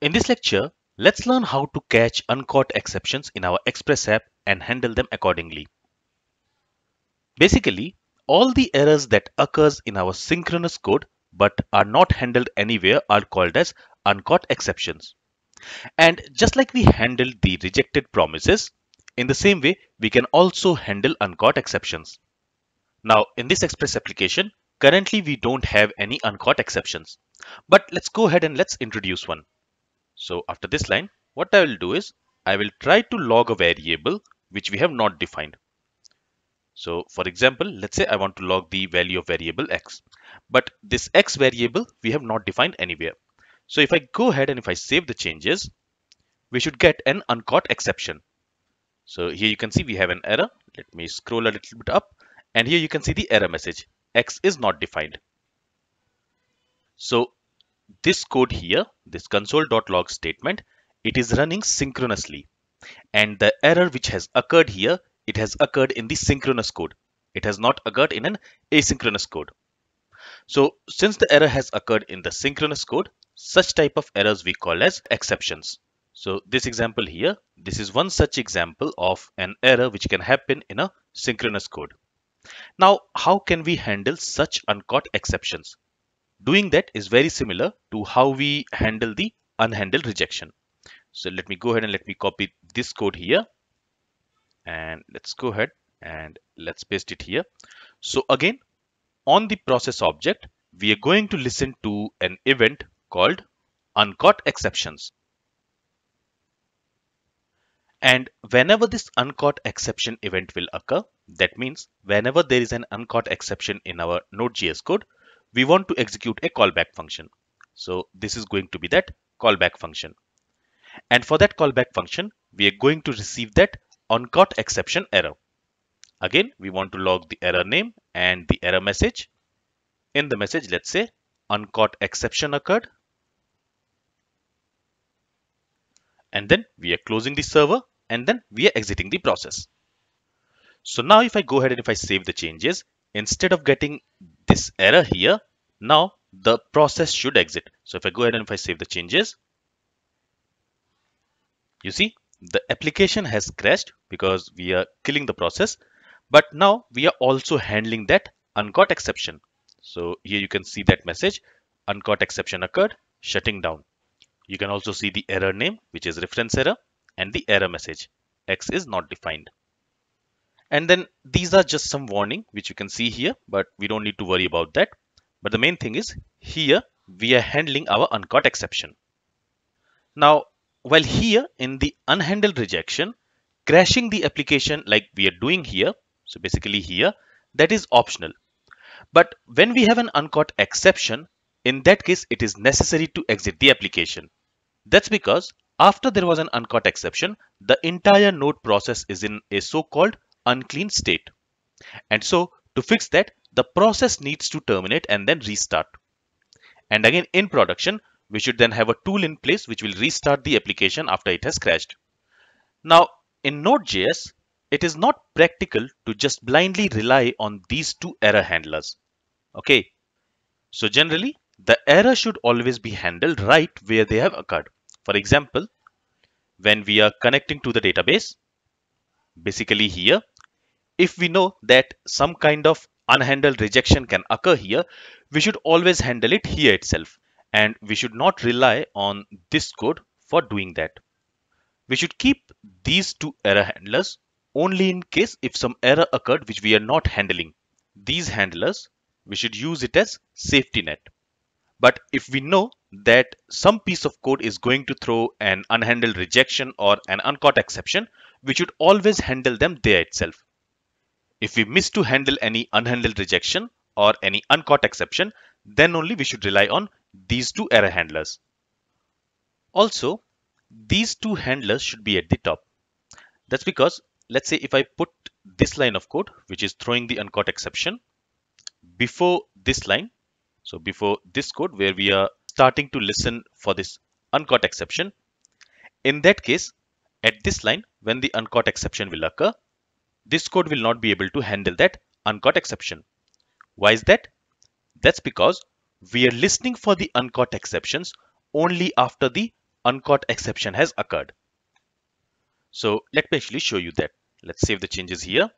In this lecture, let's learn how to catch uncaught exceptions in our Express app and handle them accordingly. Basically, all the errors that occurs in our synchronous code but are not handled anywhere are called as uncaught exceptions. And just like we handled the rejected promises, in the same way, we can also handle uncaught exceptions. Now, in this Express application, currently we don't have any uncaught exceptions. But let's go ahead and let's introduce one. So after this line, what I will do is I will try to log a variable which we have not defined. So for example, let's say I want to log the value of variable x, but this x variable we have not defined anywhere. So if I go ahead and if I save the changes, we should get an uncaught exception. So here you can see we have an error. Let me scroll a little bit up and here you can see the error message x is not defined. So this code here, this console.log statement, it is running synchronously. And the error which has occurred here, it has occurred in the synchronous code. It has not occurred in an asynchronous code. So since the error has occurred in the synchronous code, such type of errors we call as exceptions. So this example here, this is one such example of an error which can happen in a synchronous code. Now, how can we handle such uncaught exceptions? Doing that is very similar to how we handle the unhandled rejection. So let me go ahead and let me copy this code here. And let's go ahead and let's paste it here. So again, on the process object, we are going to listen to an event called uncaught exceptions. And whenever this uncaught exception event will occur, that means whenever there is an uncaught exception in our Node.js code, we want to execute a callback function. So this is going to be that callback function. And for that callback function, we are going to receive that uncaught exception error. Again, we want to log the error name and the error message. In the message, let's say uncaught exception occurred. And then we are closing the server and then we are exiting the process. So now if I go ahead and if I save the changes, instead of getting this error here, now the process should exit. So if I go ahead and if I save the changes, you see the application has crashed because we are killing the process. But now we are also handling that uncaught exception. So here you can see that message, uncaught exception occurred, shutting down. You can also see the error name, which is reference error, and the error message, X is not defined. And then these are just some warning which you can see here, but we don't need to worry about that. But the main thing is here we are handling our uncaught exception. Now, while here in the unhandled rejection, crashing the application like we are doing here, so basically here, that is optional. But when we have an uncaught exception, in that case, it is necessary to exit the application. That's because after there was an uncaught exception, the entire node process is in a so-called unclean state. And so to fix that, the process needs to terminate and then restart. And again, in production, we should then have a tool in place which will restart the application after it has crashed. Now, in Node.js, it is not practical to just blindly rely on these two error handlers. Okay, so generally, the error should always be handled right where they have occurred. For example, when we are connecting to the database, basically here, if we know that some kind of unhandled rejection can occur here, we should always handle it here itself. And we should not rely on this code for doing that. We should keep these two error handlers only in case if some error occurred which we are not handling. These handlers, we should use it as safety net. But if we know that some piece of code is going to throw an unhandled rejection or an uncaught exception, we should always handle them there itself. If we miss to handle any unhandled rejection or any uncaught exception, then only we should rely on these two error handlers. Also, these two handlers should be at the top. That's because, let's say if I put this line of code, which is throwing the uncaught exception, before this line, so before this code where we are starting to listen for this uncaught exception, in that case, at this line, when the uncaught exception will occur, this code will not be able to handle that uncaught exception. Why is that? That's because we are listening for the uncaught exceptions only after the uncaught exception has occurred. So let me actually show you that. Let's save the changes here.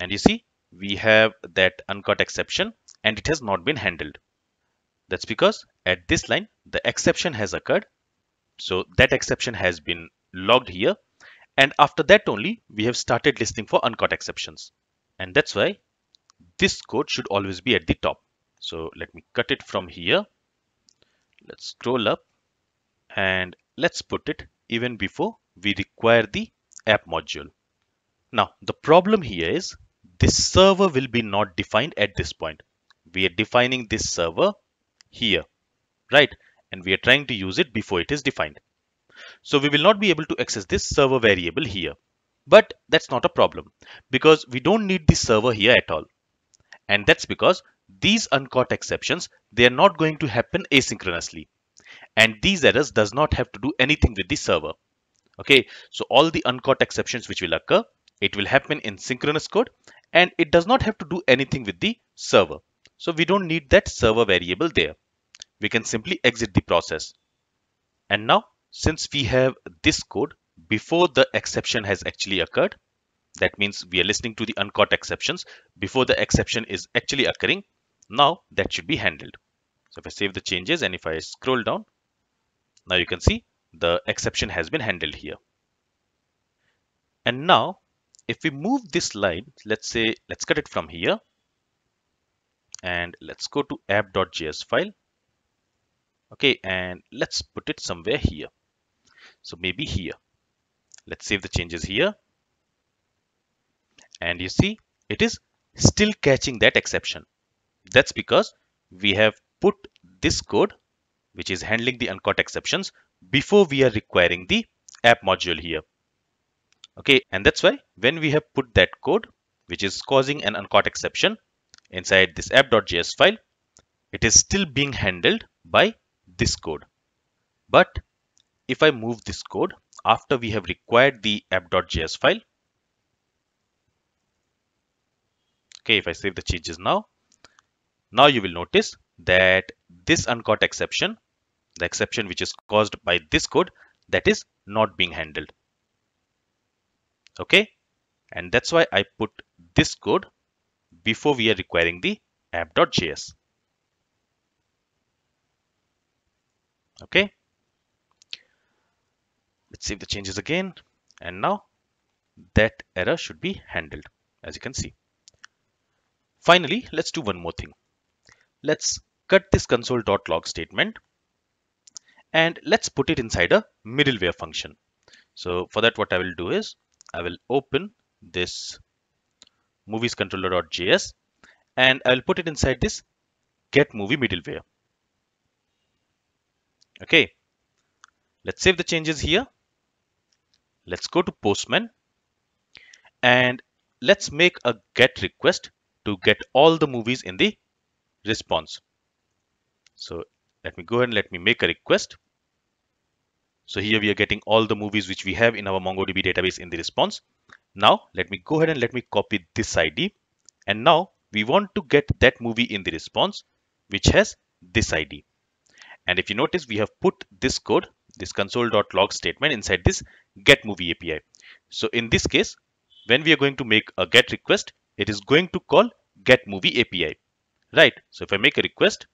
And you see, we have that uncaught exception and it has not been handled. That's because at this line, the exception has occurred. So that exception has been logged here. And after that only, we have started listing for uncaught exceptions. And that's why this code should always be at the top. So let me cut it from here. Let's scroll up and let's put it even before we require the app module. Now the problem here is this server will be not defined at this point. We are defining this server here, right? And we are trying to use it before it is defined. So we will not be able to access this server variable here. But that's not a problem because we don't need the server here at all. And that's because these uncaught exceptions, they are not going to happen asynchronously. And these errors does not have to do anything with the server. Okay, so all the uncaught exceptions which will occur, it will happen in synchronous code and it does not have to do anything with the server. So we don't need that server variable there. We can simply exit the process. And now, since we have this code before the exception has actually occurred, that means we are listening to the uncaught exceptions before the exception is actually occurring. Now that should be handled. So if I save the changes and if I scroll down, now you can see the exception has been handled here. And now if we move this line, let's say, let's cut it from here and let's go to app.js file. Okay, and let's put it somewhere here. So maybe here. Let's save the changes here. And you see, it is still catching that exception. That's because we have put this code, which is handling the uncaught exceptions, before we are requiring the app module here. Okay, and that's why when we have put that code, which is causing an uncaught exception inside this app.js file, it is still being handled by this code. But if I move this code after we have required the app.js file, okay, if I save the changes now, now you will notice that this uncaught exception, the exception which is caused by this code, that is not being handled. Okay, and that's why I put this code before we are requiring the app.js. Okay, let's save the changes again, and now that error should be handled as you can see. Finally, let's do one more thing. Let's cut this console.log statement and let's put it inside a middleware function. So for that, what I will do is I will open this movies controller.js and I'll put it inside this get movie middleware. Okay, let's save the changes here. Let's go to Postman and let's make a get request to get all the movies in the response. So let me go ahead and let me make a request. So here we are getting all the movies which we have in our MongoDB database in the response. Now let me go ahead and let me copy this ID. And now we want to get that movie in the response which has this ID. And if you notice, we have put this code, this console.log statement inside this get movie API. So in this case, when we are going to make a get request, it is going to call get movie API, right? So if I make a request,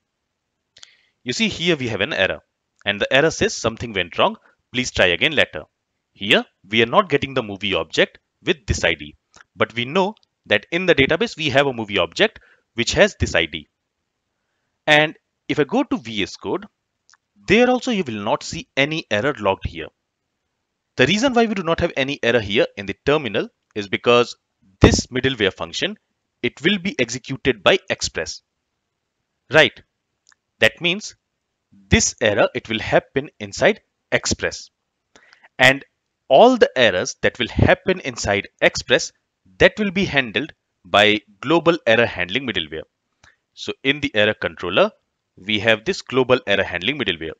you see here we have an error and the error says something went wrong. Please try again later. Here we are not getting the movie object with this ID, but we know that in the database we have a movie object which has this ID. And if I go to VS Code, there also you will not see any error logged here. The reason why we do not have any error here in the terminal is because this middleware function, it will be executed by Express. Right. That means this error, it will happen inside Express. And all the errors that will happen inside Express, that will be handled by global error handling middleware. So in the error controller, we have this global error handling middleware.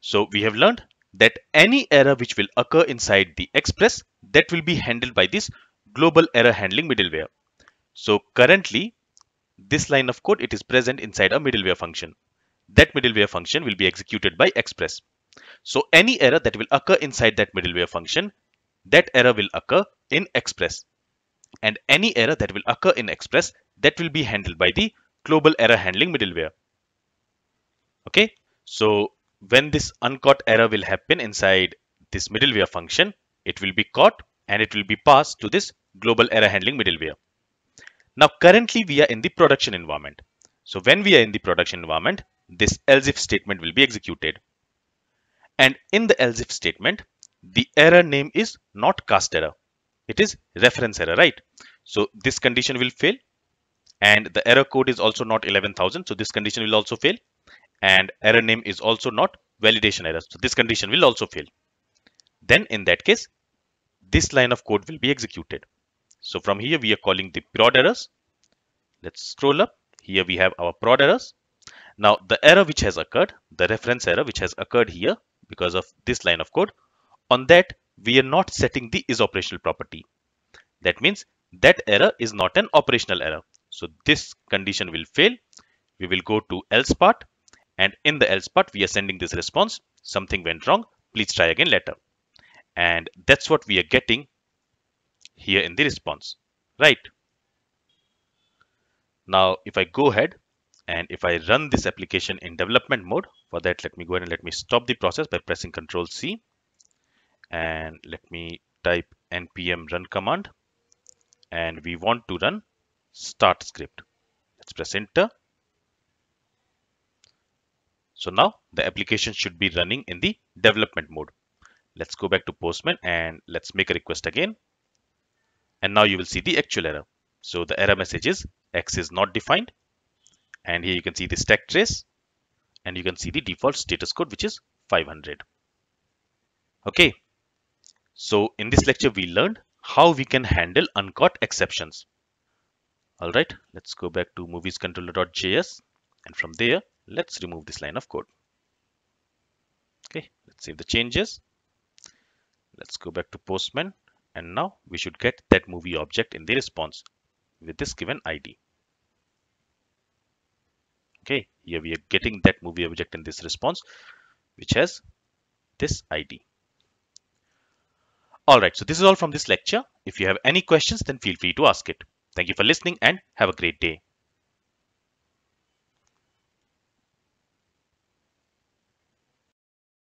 So we have learned that any error which will occur inside the Express, that will be handled by this global error handling middleware. So currently, this line of code, it is present inside a middleware function. That middleware function will be executed by Express. So any error that will occur inside that middleware function, that error will occur in Express. And any error that will occur in Express, that will be handled by the global error handling middleware. Okay, so when this uncaught error will happen inside this middleware function, it will be caught and it will be passed to this global error handling middleware. Now currently we are in the production environment. So when we are in the production environment, this else if statement will be executed. And in the else if statement, the error name is not cast error. It is reference error, right? So this condition will fail and the error code is also not 11,000. So this condition will also fail and error name is also not validation error. So this condition will also fail. Then in that case, this line of code will be executed. So from here, we are calling the prod errors. Let's scroll up. Here we have our prod errors. Now the error which has occurred, the reference error which has occurred here because of this line of code, on that we are not setting the is operational property. That means that error is not an operational error. So this condition will fail. We will go to else part and in the else part we are sending this response. Something went wrong. Please try again later. And that's what we are getting here in the response, right? Now, if I go ahead and if I run this application in development mode, for that, let me go ahead and let me stop the process by pressing Control C. And let me type npm run command. And we want to run start script. Let's press enter. So now the application should be running in the development mode. Let's go back to Postman and let's make a request again. And now you will see the actual error. So the error message is X is not defined. And here you can see the stack trace and you can see the default status code, which is 500. Okay. So in this lecture, we learned how we can handle uncaught exceptions. All right, let's go back to moviescontroller.js and from there, let's remove this line of code. Okay, let's save the changes. Let's go back to Postman and now we should get that movie object in the response with this given ID. Okay, here we are getting that movie object in this response which has this ID. Alright, so this is all from this lecture. If you have any questions, then feel free to ask it. Thank you for listening and have a great day.